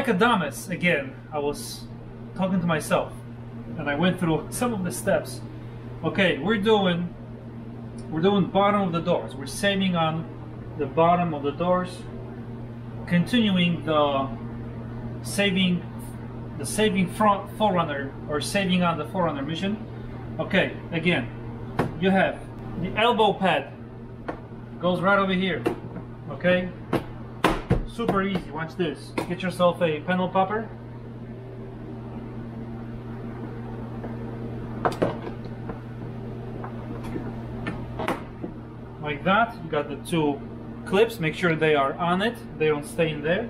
like a dumbass again. I was talking to myself, and I went through some of the steps. Okay, we're doing we're doing bottom of the doors. We're saving on the bottom of the doors, continuing the saving the saving front 4Runner or saving on the 4Runner mission. Okay, again, you have the elbow pad goes right over here. Okay, super easy. Watch this. Get yourself a panel popper. Like that. You got the two clips. Make sure they are on it. They don't stay in there.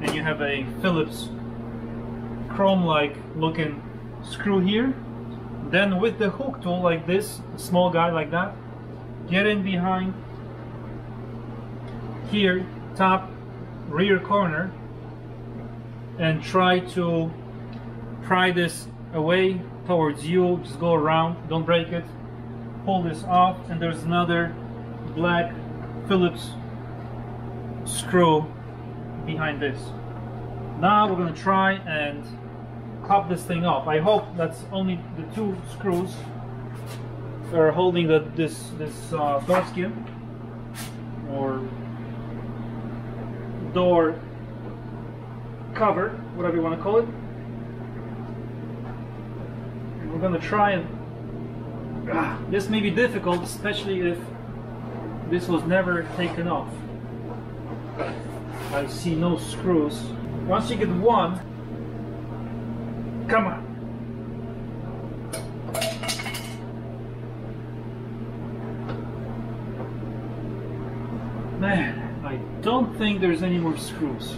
And you have a Phillips chrome-like looking screw here. Then with the hook tool like this, small guy like that, get in behind here, top rear corner, and try to pry this away towards you. Just go around, don't break it. Pull this off, and there's another black Phillips screw behind this. Now we're gonna try and pop this thing off. I hope that's only the two screws are holding the, this this uh, door skin or door cover, whatever you want to call it. And we're gonna try and ah, this may be difficult, especially if this was never taken off. I see no screws. Once you get one, come on. Man, I don't think there's any more screws.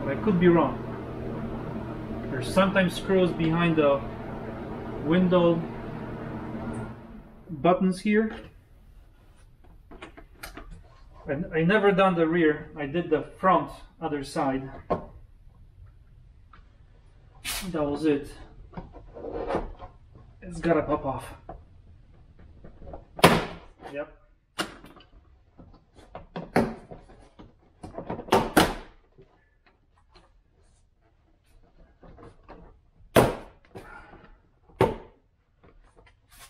But I could be wrong. There's sometimes screws behind the window buttons here. And I never done the rear, I did the front other side. That was it. It's gotta pop off. Yep.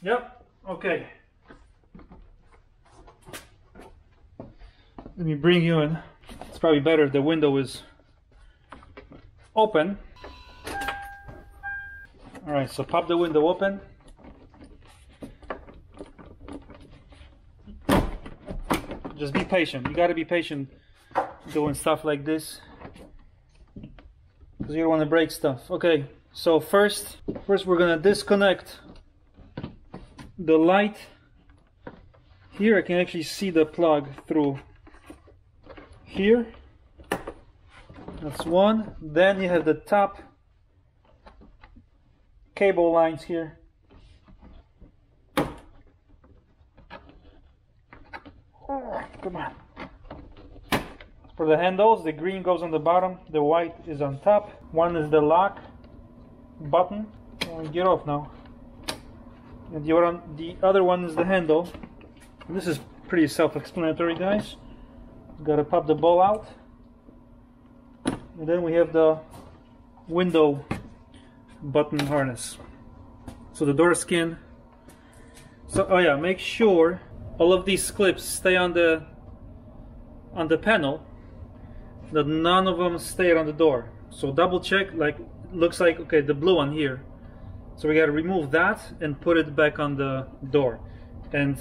Yep, okay. Let me bring you in. It's probably better if the window is open. Alright, so pop the window open. Just be patient. You gotta be patient doing stuff like this. Because you don't want to break stuff. Okay, so first, first we're gonna disconnect the light. Here I can actually see the plug through here. That's one. Then you have the top cable lines here. Oh, come on. For the handles, the green goes on the bottom, the white is on top. One is the lock button. Get off now. And the other, the other one is the handle. And this is pretty self-explanatory, guys. Got to pop the ball out. And then we have the window button harness. So the door skin. So oh yeah, make sure all of these clips stay on the on the panel. That none of them stay on the door. So double check. Like looks like okay, the blue one here. So we got to remove that and put it back on the door. And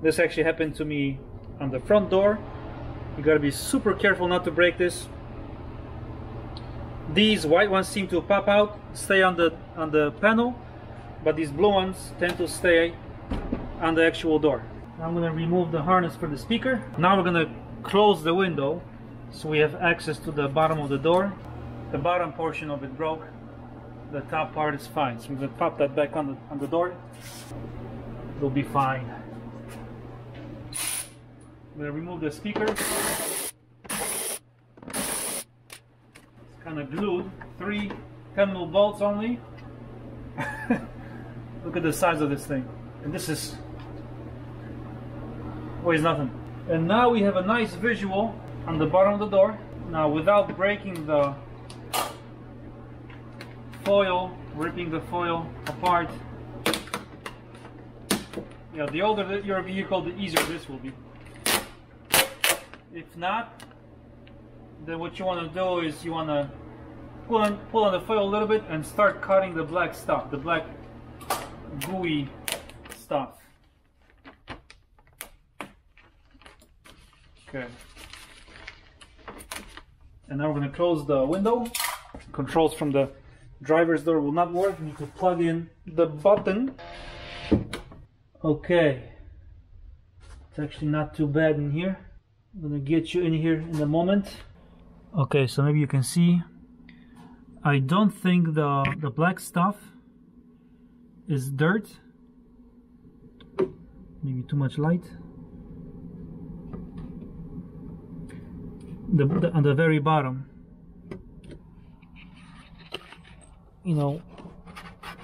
this actually happened to me on the front door. You got to be super careful not to break this. These white ones seem to pop out, stay on the on the panel, but these blue ones tend to stay on the actual door. I'm to remove the harness for the speaker. Now we're to close the window so we have access to the bottom of the door. The bottom portion of it broke. The top part is fine. So I'm to pop that back on the on the door. It'll be fine. I'm to remove the speaker. It's kind of glued. Three 10 mil bolts only. Look at the size of this thing. And this is weighs nothing. And now we have a nice visual on the bottom of the door. Now without breaking the foil, ripping the foil apart. Yeah, the older your vehicle, the easier this will be. If not, then what you want to do is you want to pull on, pull on the foil a little bit and start cutting the black stuff, the black gooey stuff. Okay. And now we're going to close the window. Controls from the driver's door will not work. You need to plug in the button. Okay. It's actually not too bad in here. I'm to get you in here in a moment. Okay, so maybe you can see. I don't think the, the black stuff is dirt. Maybe too much light. the, the, on the very bottom you know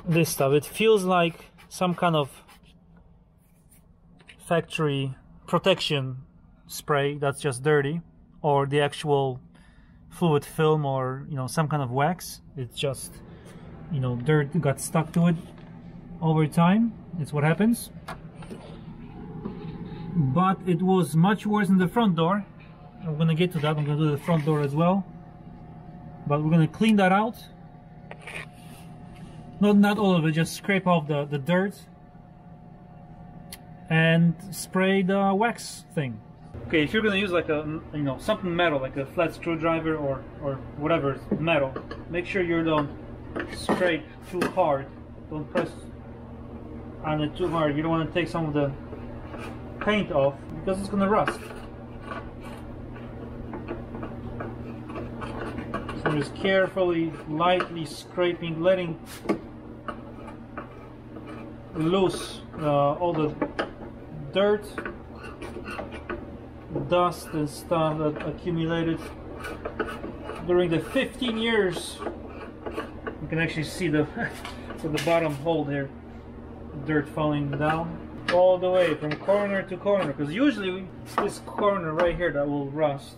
this stuff it feels like some kind of factory protection spray that's just dirty or the actual fluid film or you know some kind of wax it's just you know dirt got stuck to it over time it's what happens but it was much worse in the front door I'm gonna get to that. I'm gonna do the front door as well. But we're gonna clean that out. Not not all of it, just scrape off the, the dirt and spray the wax thing. Okay, if you're gonna use like a you know something metal, like a flat screwdriver or or whatever metal, make sure you don't scrape too hard. Don't press on it too hard. You don't want to take some of the paint off because it's gonna rust. I'm just carefully, lightly scraping, letting loose uh, all the dirt, dust and stuff that accumulated during the 15 years. You can actually see the so the bottom hole there, dirt falling down all the way from corner to corner because usually it's this corner right here that will rust.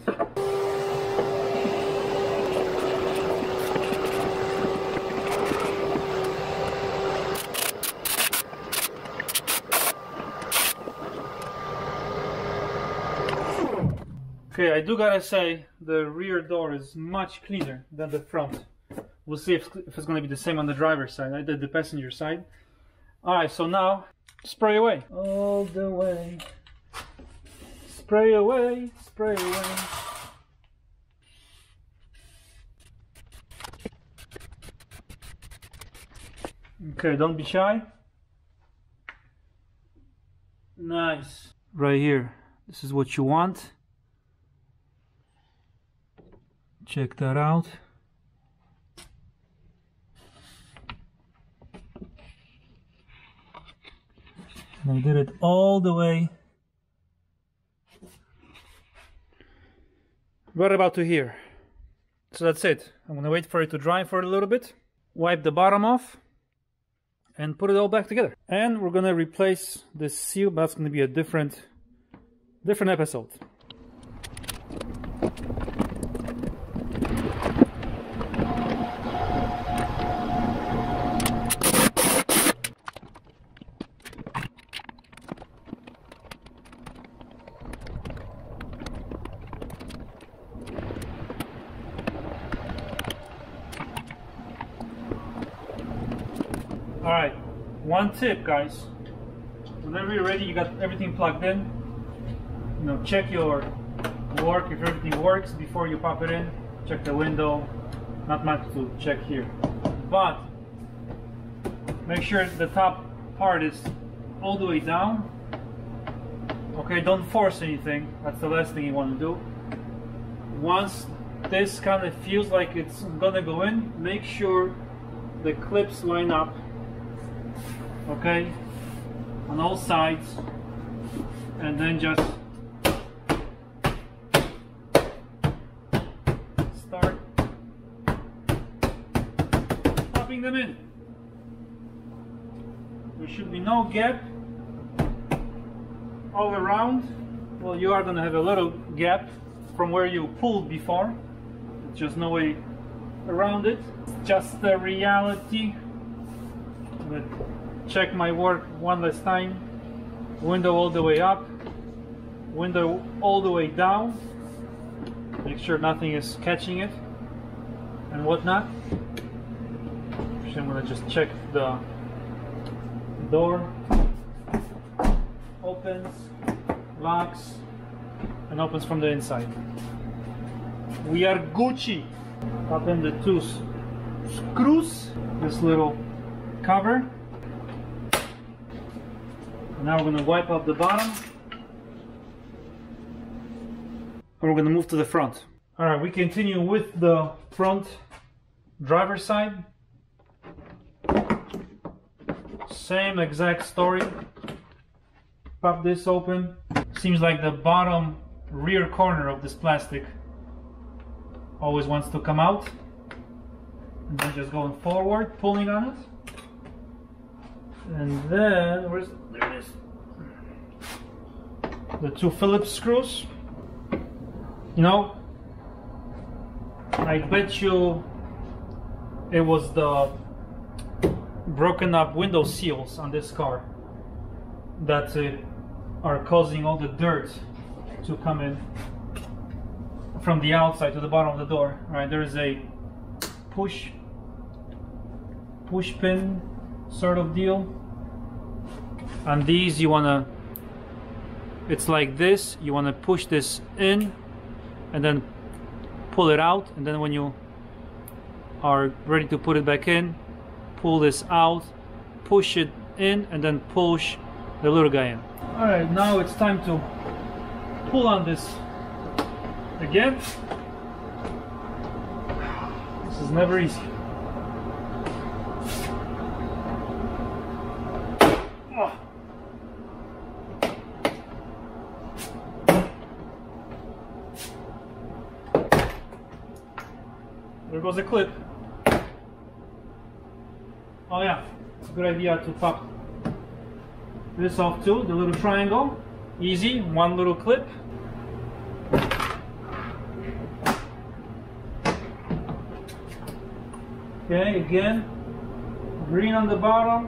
Okay, I do gotta say the rear door is much cleaner than the front. We'll see if, if it's gonna be the same on the driver's side. Uh, I did the passenger side. Alright, so now spray away. All the way. Spray away, spray away. Okay, don't be shy. Nice. Right here. This is what you want. Check that out. And I did it all the way. Right about to here so that's it. I'm gonna wait for it to dry for a little bit wipe the bottom off and put it all back together. And we're gonna replace this seal but that's gonna be a different different episode Alright, one tip guys. Whenever you're ready, you got everything plugged in. You know, check your work if everything works before you pop it in. Check the window. Not much to check here. But make sure the top part is all the way down. Okay, don't force anything. That's the last thing you want to do. Once this kind of feels like it's gonna go in, make sure the clips line up okay on all sides and then just start popping them in there should be no gap all around well you are to have a little gap from where you pulled before. There's just no way around it. Just the reality. But check my work one last time. Window all the way up, window all the way down. Make sure nothing is catching it and whatnot. I'm gonna just check the door. Opens, locks, and opens from the inside. We are Gucci. Pop in the two screws, this little cover. Now we're gonna wipe up the bottom. And we're gonna move to the front. All right, we continue with the front driver's side. Same exact story. Pop this open. Seems like the bottom rear corner of this plastic always wants to come out. And then just going forward, pulling on it. And then, where's, there it is. The two Phillips screws. You know, I bet you it was the broken up window seals on this car that uh, are causing all the dirt to come in from the outside to the bottom of the door. Right, there is a push push pin sort of deal. And these you wanna it's like this, you wanna push this in and then pull it out and then when you are ready to put it back in pull this out push it in and then push the little guy in. All right now it's time to pull on this again. This is never easy Oh. There goes the clip. Oh yeah, it's a good idea to pop this off too, the little triangle. Easy, one little clip. Okay, again, green on the bottom,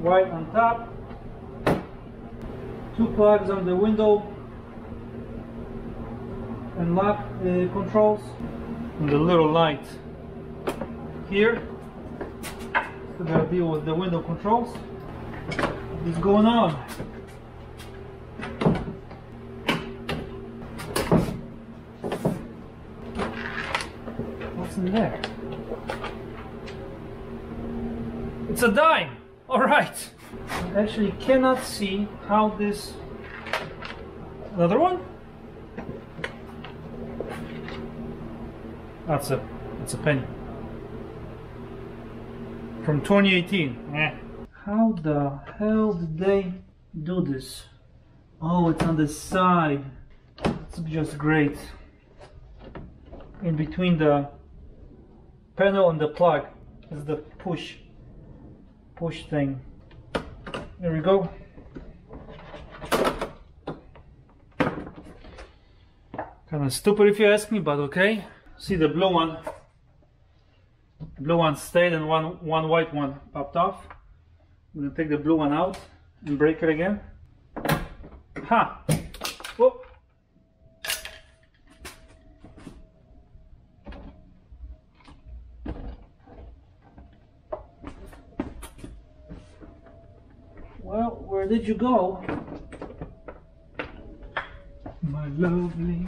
white on top, two plugs on the window and lock uh, controls and the little light here. So gotta deal with the window controls. What's going on? What's in there? It's a dime! All right. I actually cannot see how this another one That's a that's a penny. From 2018. Eh. How the hell did they do this? Oh, it's on the side. It's just great. In between the panel and the plug is the push push thing. There we go. Kind of stupid if you ask me, but okay. See the blue one. Blue one stayed and one one white one popped off. I'm gonna take the blue one out and break it again. Ha! Whoop! Well, where did you go? My lovely.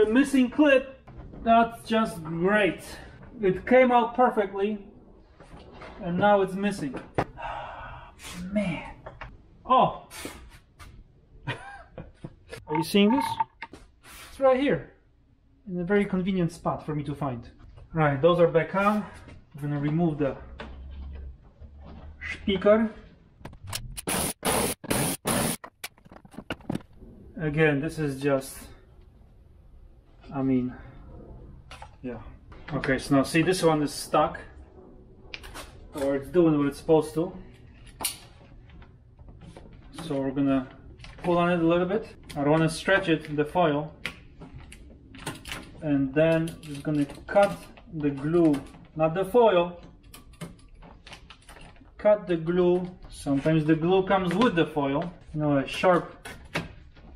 A missing clip. That's just great. It came out perfectly, and now it's missing. Man. Oh. Are you seeing this? It's right here. In a very convenient spot for me to find. Right, those are back on. I'm gonna remove the speaker. Again, this is just I mean, yeah. Okay, so now see this one is stuck, or it's doing what it's supposed to. So we're gonna pull on it a little bit. I want to stretch it the foil. And then just gonna cut the glue, not the foil. Cut the glue. Sometimes the glue comes with the foil. You know, a sharp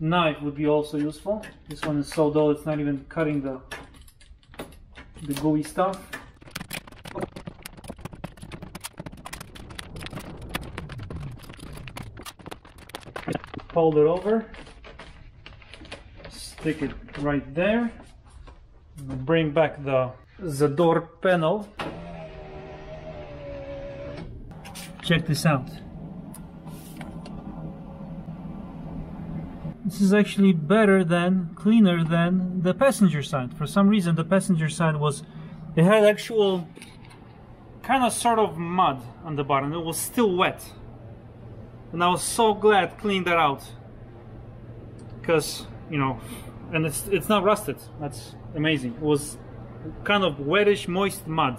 knife would be also useful. This one is so dull it's not even cutting the the gooey stuff. Fold it over, stick it right there, bring back the, the door panel. Check this out. Is actually better than, cleaner than the passenger side. For some reason the passenger side was, it had actual kind of sort of mud on the bottom. It was still wet. And I was so glad cleaning that out. Because, you know, and it's it's not rusted. That's amazing. It was kind of wettish, moist mud.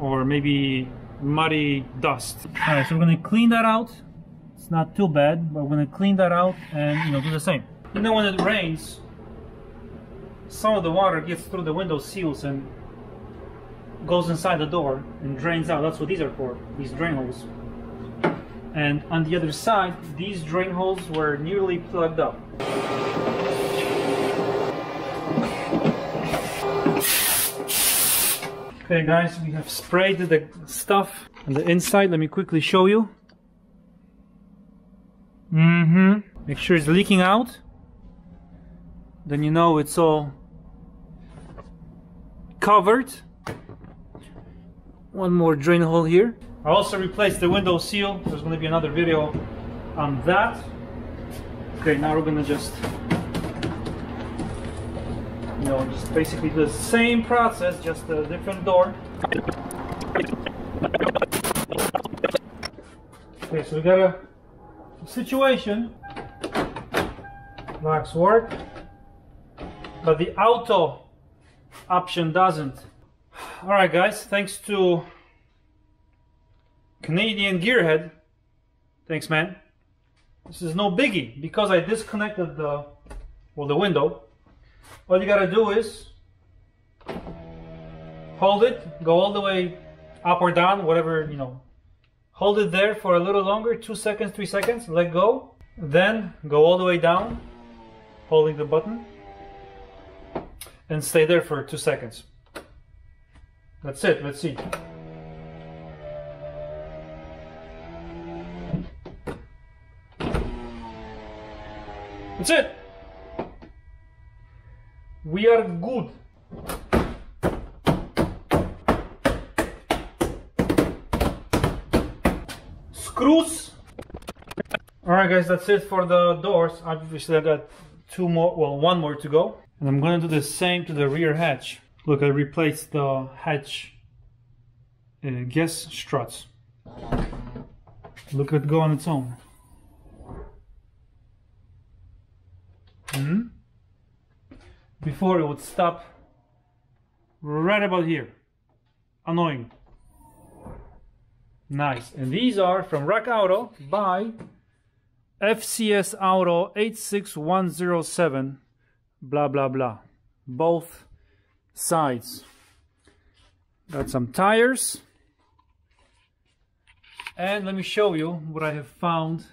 Or maybe muddy dust. Alright, so we're gonna clean that out not too bad, but we're gonna clean that out and you know do the same. You know when it rains, some of the water gets through the window seals and goes inside the door and drains out. That's what these are for, these drain holes. And on the other side, these drain holes were nearly plugged up. Okay guys, we have sprayed the stuff on the inside. Let me quickly show you. Mm-hmm. Make sure it's leaking out. Then you know it's all covered. One more drain hole here. I also replaced the window seal. There's going to be another video on that. Okay, now we're going to just, you know, just basically the same process, just a different door. Okay, so we got a situation locks work but the auto option doesn't. All right guys thanks to Canadian Gearhead. Thanks man. This is no biggie because I disconnected the well the window. All you gotta do is hold it go all the way up or down whatever you know Hold it there for a little longer, two seconds, three seconds, let go. Then go all the way down, holding the button. And stay there for two seconds. That's it, let's see. That's it. We are good. Screws. Alright guys, that's it for the doors. Obviously I got two more, well one more to go. And I'm gonna do the same to the rear hatch. Look, I replaced the hatch uh, struts. Look at it go on its own. Hmm? Before it would stop right about here. Annoying. Nice. And these are from RockAuto by FCS Auto 86107. Blah, blah, blah. Both sides. Got some tires. And let me show you what I have found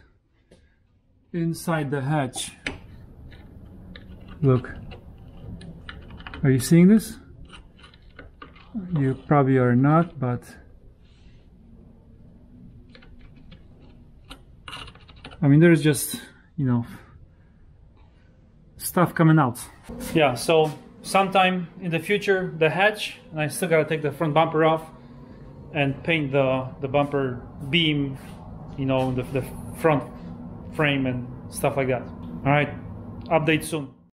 inside the hatch. Look. Are you seeing this? You probably are not, but I mean, there's just, you know, stuff coming out. Yeah, so sometime in the future, the hatch, and I still gotta take the front bumper off and paint the, the bumper beam, you know, the, the front frame and stuff like that. All right, update soon.